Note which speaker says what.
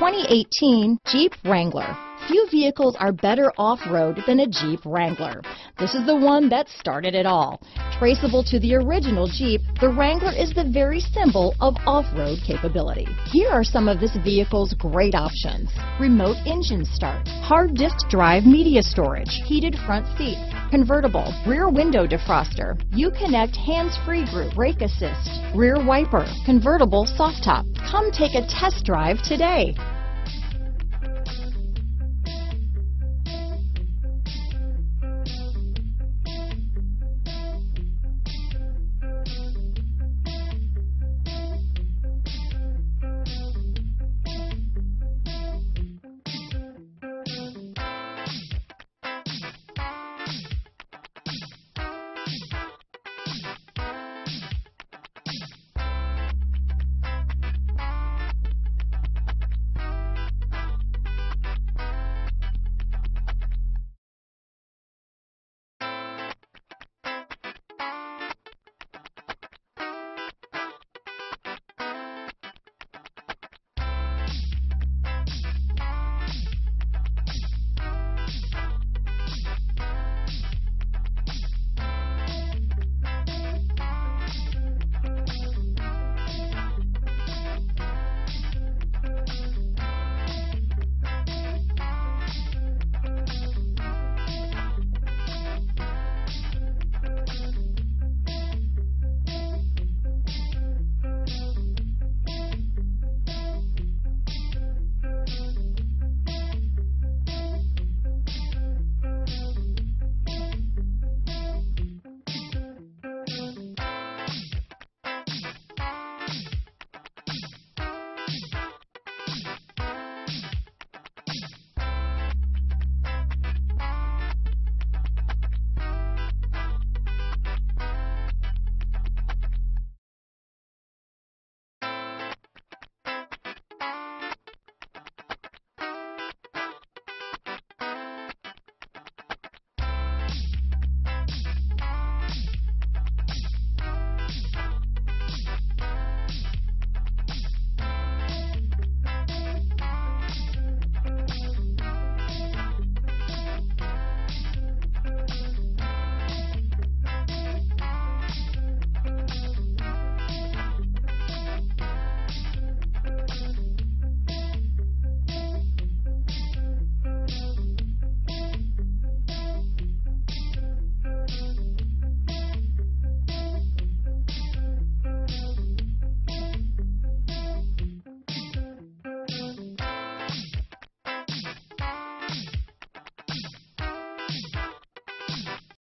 Speaker 1: 2018 Jeep Wrangler. Few vehicles are better off-road than a Jeep Wrangler. This is the one that started it all. Traceable to the original Jeep, the Wrangler is the very symbol of off-road capability. Here are some of this vehicle's great options. Remote engine start, hard disk drive media storage, heated front seats, convertible, rear window defroster, Uconnect hands-free group, brake assist, rear wiper, convertible soft top. Come take a test drive today.